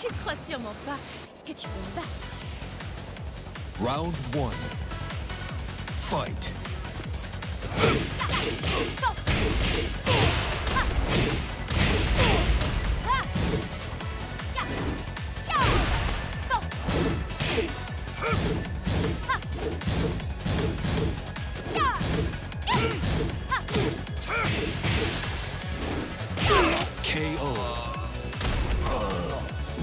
Tu crois sûrement pas que tu peux me battre. Round one. Fight.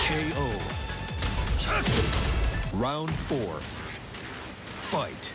KO round four. Fight.